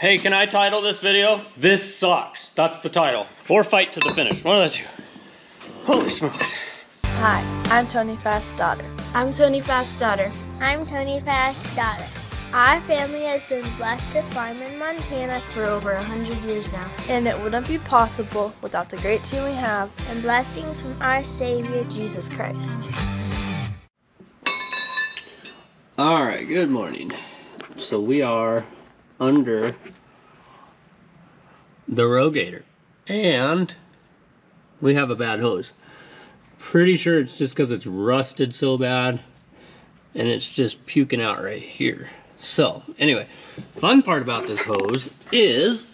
Hey, can I title this video? This sucks. That's the title. Or fight to the finish. One of the two. Holy smokes. Hi, I'm Tony Fast's daughter. I'm Tony Fast's daughter. I'm Tony Fast's daughter. Our family has been blessed to farm in Montana for over a hundred years now. And it wouldn't be possible without the great team we have and blessings from our Savior Jesus Christ. All right, good morning. So we are under the Rogator and we have a bad hose. Pretty sure it's just because it's rusted so bad and it's just puking out right here. So anyway, fun part about this hose is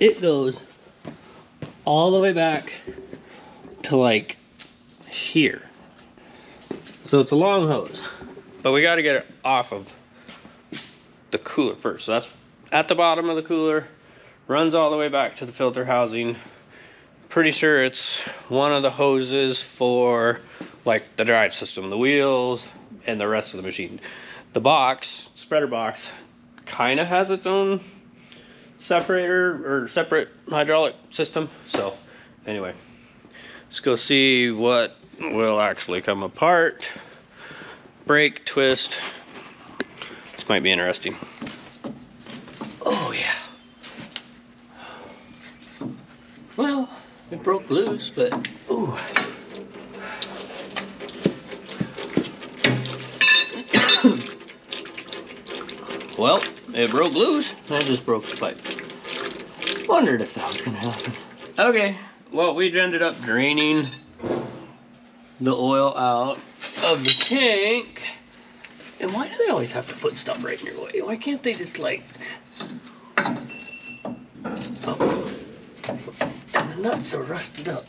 it goes all the way back to like here. So it's a long hose. But we got to get it off of the cooler first. So that's at the bottom of the cooler, runs all the way back to the filter housing. Pretty sure it's one of the hoses for like the drive system, the wheels, and the rest of the machine. The box, spreader box, kind of has its own separator or separate hydraulic system. So anyway, let's go see what will actually come apart break, twist. This might be interesting. Oh yeah. Well, it broke loose, but ooh. well, it broke loose. I just broke the pipe. Wondered if that was gonna happen. Okay, well, we ended up draining the oil out of the tank. And why do they always have to put stuff right in your way? Why can't they just like... Oh. And the nuts are rusted up.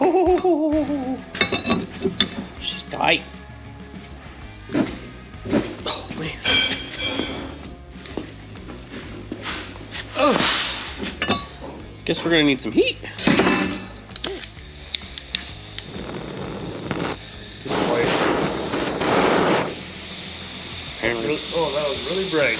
Oh, she's tight. Guess we're gonna need some heat. Oh, that was really bright.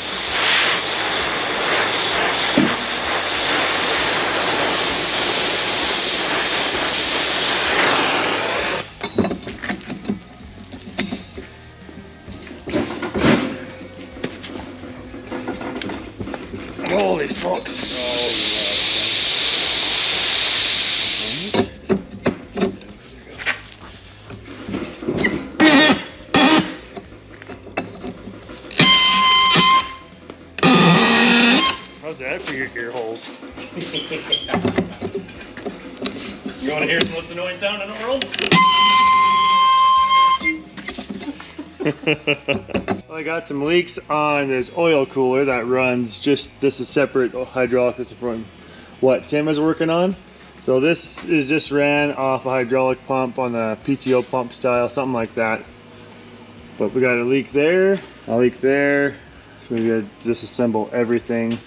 Holy smokes. Oh, your ear holes. you want to hear the most annoying sound in the world? well, I got some leaks on this oil cooler that runs just, this is separate hydraulic, this is from what Tim is working on. So this is just ran off a hydraulic pump on the PTO pump style, something like that. But we got a leak there, a leak there. So we gotta disassemble everything.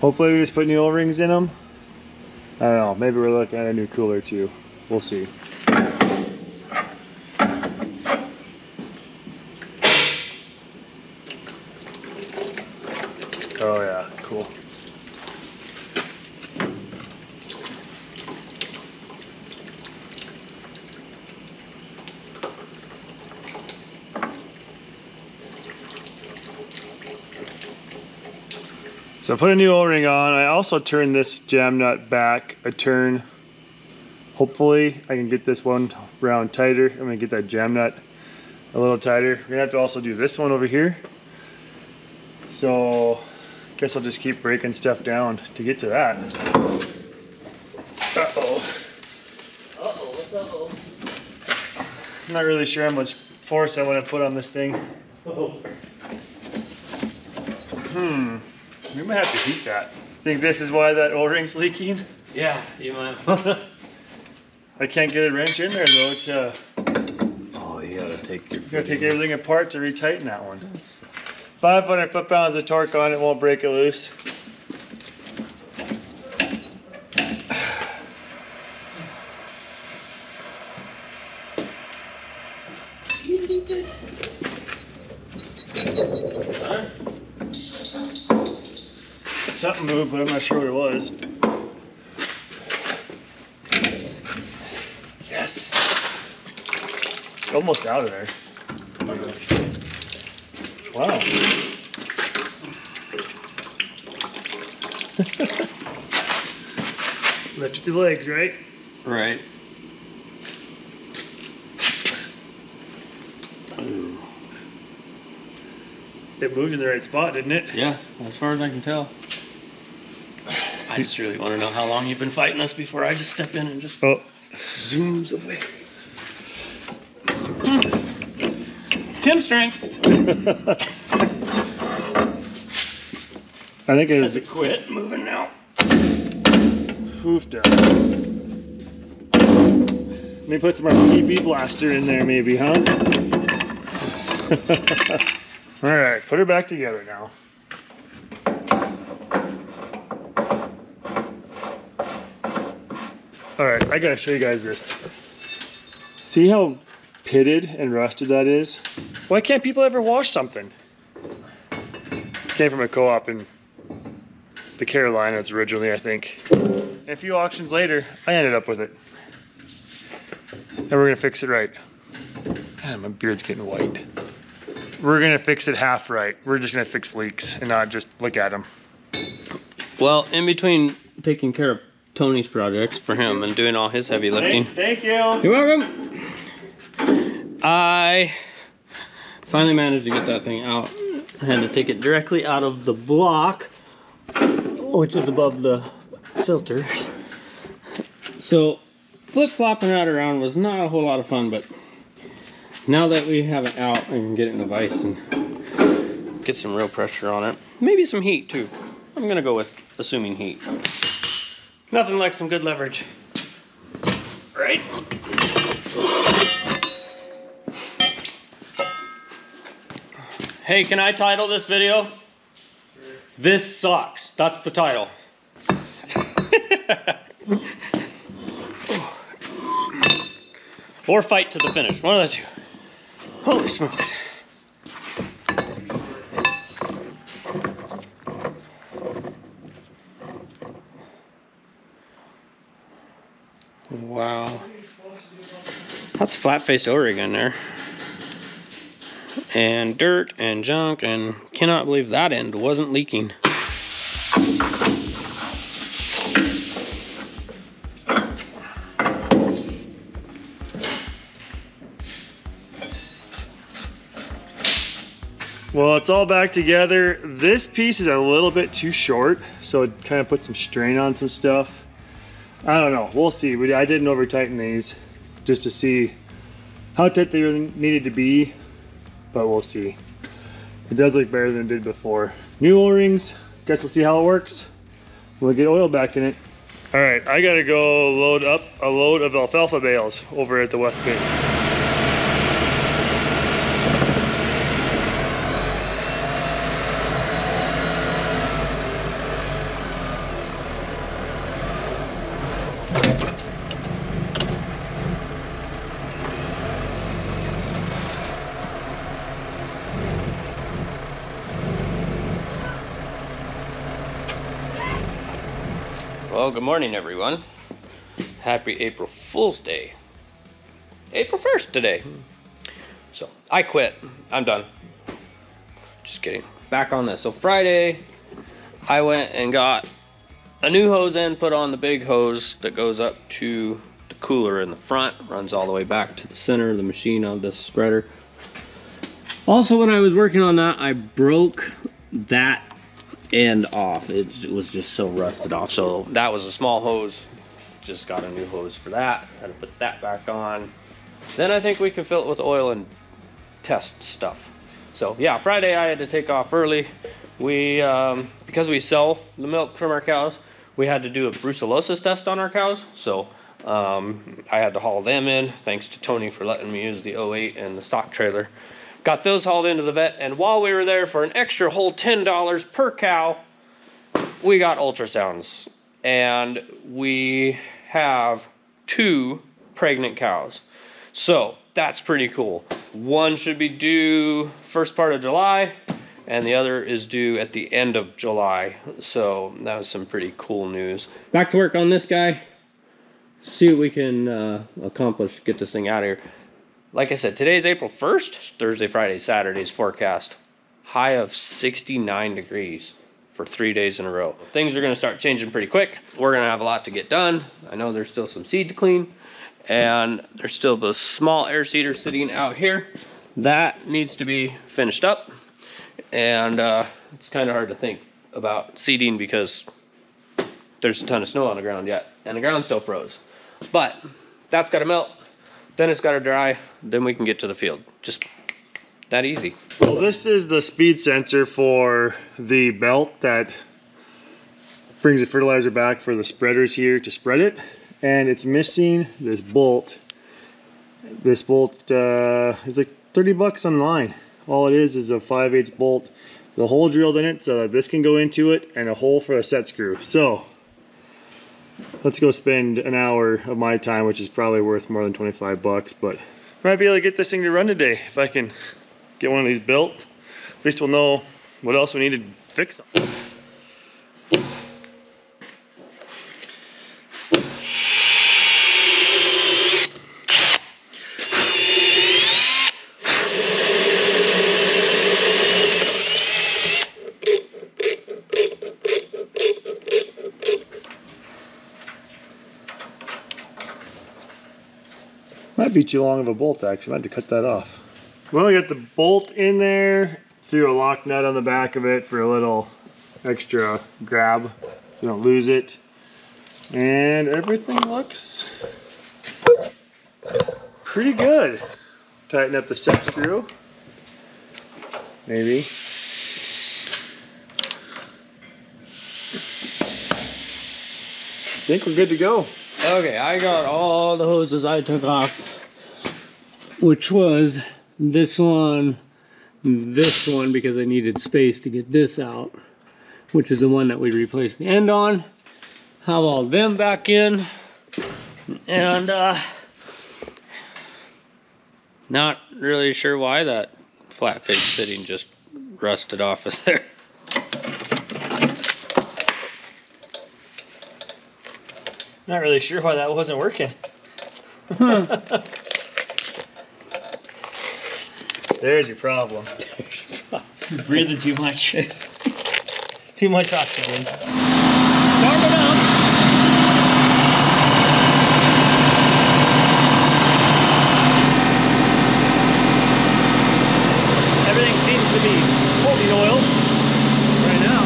Hopefully we just put new O-rings in them. I don't know, maybe we're looking at a new cooler too. We'll see. Oh yeah, cool. So I put a new O-ring on. I also turned this jam nut back a turn. Hopefully I can get this one round tighter. I'm gonna get that jam nut a little tighter. We're gonna have to also do this one over here. So I guess I'll just keep breaking stuff down to get to that. Uh-oh. Uh-oh, uh-oh? I'm not really sure how much force I want to put on this thing. Hmm. We might have to heat that. Think this is why that O-ring's leaking? Yeah, you might. I can't get a wrench in there though to... Uh, oh, you gotta take your... You gotta take everything apart to retighten that one. 500 foot-pounds of torque on it, won't break it loose. Huh? Something moved, but I'm not sure what it was. Yes. Almost out of there. Wow. Lift the legs, right? Right. It moved in the right spot, didn't it? Yeah, as far as I can tell. I just really want to know how long you've been fighting us before I just step in and just Oh, zooms away. Tim strength. I think it Has it quit moving now? poofed up. me put some more PB blaster in there, maybe, huh? All right, put her back together now. All right, I gotta show you guys this. See how pitted and rusted that is? Why can't people ever wash something? Came from a co-op in the Carolinas originally, I think. And a few auctions later, I ended up with it. And we're gonna fix it right. God, my beard's getting white. We're gonna fix it half right. We're just gonna fix leaks and not just look at them. Well, in between taking care of Tony's projects for him and doing all his heavy lifting. Thank you. You're welcome. I finally managed to get that thing out. I had to take it directly out of the block, which is above the filter. So flip flopping that around was not a whole lot of fun, but now that we have it out, I can get it in a vise and get some real pressure on it. Maybe some heat too. I'm gonna go with assuming heat. Nothing like some good leverage. Right? Hey, can I title this video? This sucks. That's the title. or fight to the finish. One of the two. Holy smokes. Wow. That's flat faced O-ring there and dirt and junk and cannot believe that end wasn't leaking. Well, it's all back together. This piece is a little bit too short, so it kind of put some strain on some stuff. I don't know. We'll see. I didn't over tighten these just to see how tight they needed to be, but we'll see. It does look better than it did before. New O-rings. Guess we'll see how it works. We'll get oil back in it. All right, I gotta go load up a load of alfalfa bales over at the West Bins. Well, good morning, everyone. Happy April Fool's Day. April 1st today. So, I quit. I'm done. Just kidding. Back on this. So, Friday, I went and got a new hose end put on the big hose that goes up to the cooler in the front, runs all the way back to the center of the machine of the spreader. Also, when I was working on that, I broke that end off. It, it was just so rusted off. So that was a small hose. Just got a new hose for that. Had to put that back on. Then I think we can fill it with oil and test stuff. So yeah, Friday I had to take off early. We, um, because we sell the milk from our cows, we had to do a brucellosis test on our cows. So um, I had to haul them in. Thanks to Tony for letting me use the 08 and the stock trailer. Got those hauled into the vet, and while we were there for an extra whole $10 per cow, we got ultrasounds. And we have two pregnant cows. So that's pretty cool. One should be due first part of July, and the other is due at the end of July. So that was some pretty cool news. Back to work on this guy. See what we can uh, accomplish. Get this thing out of here. Like I said, today's April 1st. Thursday, Friday, Saturday's forecast. High of 69 degrees for three days in a row. Things are going to start changing pretty quick. We're going to have a lot to get done. I know there's still some seed to clean. And there's still the small air seeder sitting out here. That needs to be finished up and uh, it's kind of hard to think about seeding because there's a ton of snow on the ground yet and the ground still froze but that's got to melt then it's got to dry. Then we can get to the field. Just that easy. Well this is the speed sensor for the belt that brings the fertilizer back for the spreaders here to spread it. And it's missing this bolt. This bolt uh, is like 30 bucks online. All it is is a 5 8 bolt the hole drilled in it so that this can go into it and a hole for a set screw. So let's go spend an hour of my time which is probably worth more than 25 bucks but might be able to get this thing to run today if I can get one of these built. At least we'll know what else we need to fix Might be too long of a bolt actually, I had to cut that off. Well, I got the bolt in there, threw a lock nut on the back of it for a little extra grab so you don't lose it. And everything looks pretty good. Tighten up the set screw, maybe. I think we're good to go. Okay, I got all the hoses I took off, which was this one, this one, because I needed space to get this out, which is the one that we replaced the end on. Have all them back in, and uh, not really sure why that flat face fitting just rusted off of there. Not really sure why that wasn't working. There's your problem. Breathing too much. Too much oxygen. Start it up. Everything seems to be holding oil right now.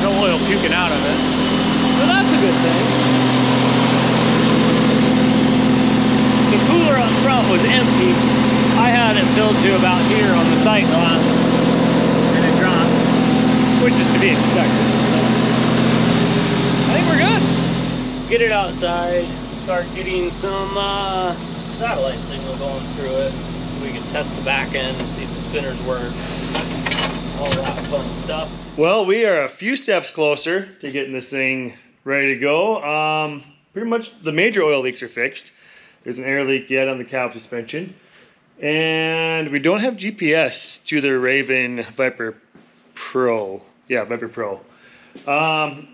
No oil puking out of it. So that's a good thing. The cooler up front was empty. I had it filled to about here on the sight glass. And it dropped. Which is to be expected. I think we're good. Get it outside. Start getting some uh, satellite signal going through it. We can test the back end and see if the spinners work. All that fun stuff. Well, we are a few steps closer to getting this thing ready to go. Um, pretty much the major oil leaks are fixed. There's an air leak yet on the cab suspension. And we don't have GPS to the Raven Viper Pro. Yeah, Viper Pro. Um,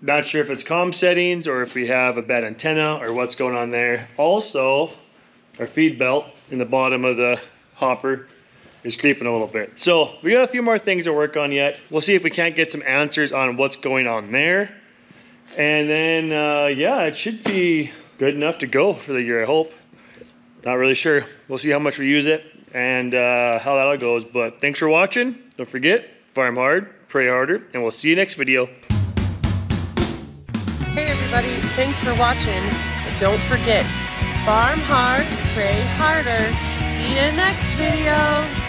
not sure if it's com settings or if we have a bad antenna or what's going on there. Also, our feed belt in the bottom of the hopper is creeping a little bit. So we got a few more things to work on yet. We'll see if we can't get some answers on what's going on there. And then, uh, yeah, it should be good enough to go for the year, I hope. Not really sure. We'll see how much we use it and uh, how that all goes. But thanks for watching. Don't forget, farm hard, pray harder, and we'll see you next video. Hey everybody, thanks for watching. And don't forget, farm hard, pray harder. See you next video.